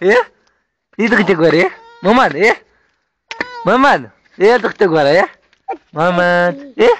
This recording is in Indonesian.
ya? Itu kecegwar ya. Maman ya? Maman. Ya itu kecegwar ya. Maman. Ya?